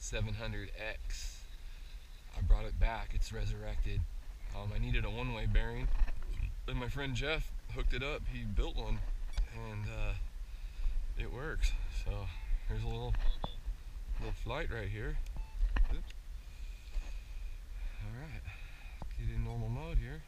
700X. I brought it back. It's resurrected. Um, I needed a one-way bearing, and my friend Jeff hooked it up. He built one, and uh, it works. So here's a little little flight right here. Oops. All right, get in normal mode here.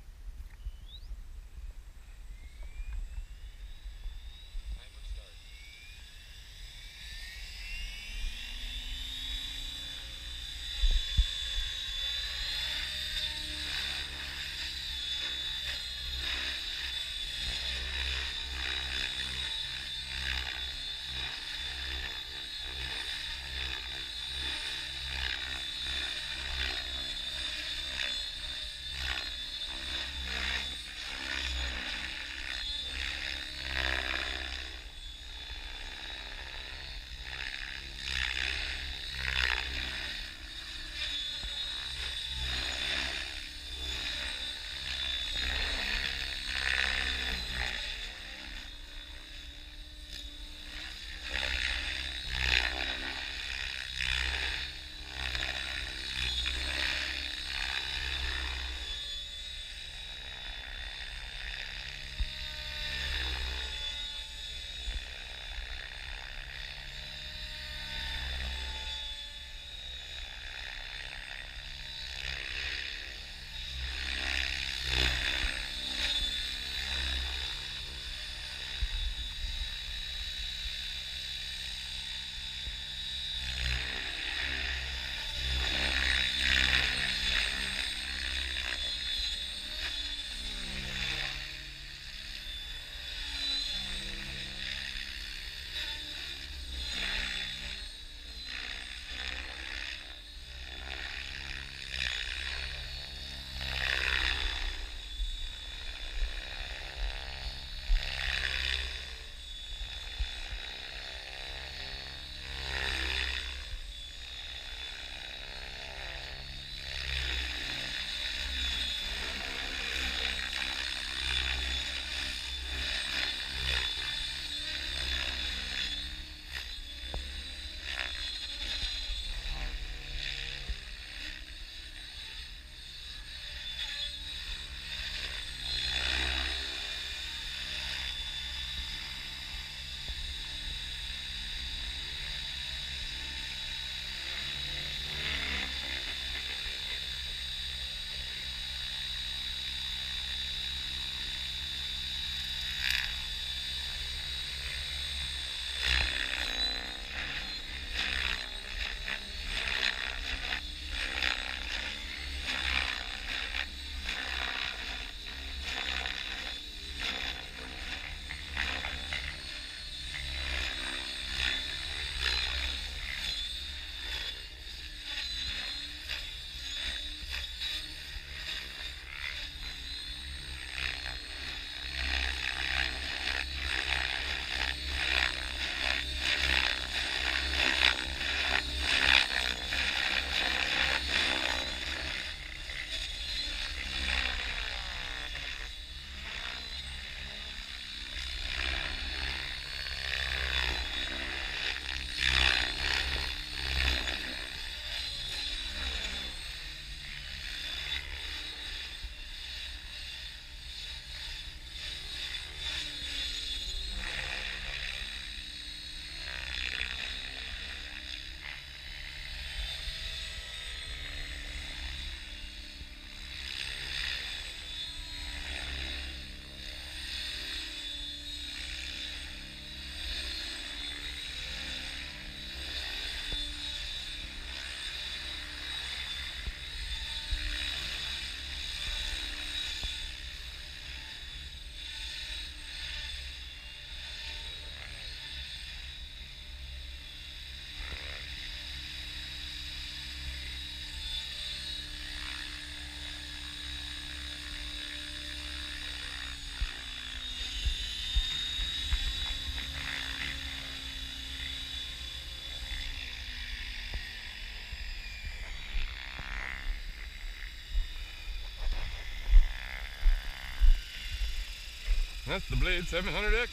That's the Blade 700X.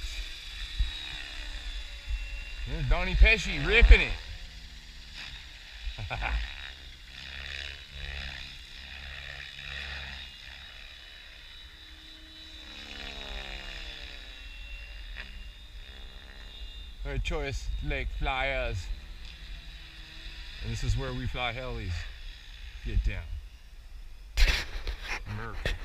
There's Donnie Pesci ripping it. Her choice Lake Flyers. And this is where we fly helis. Get down. Merc.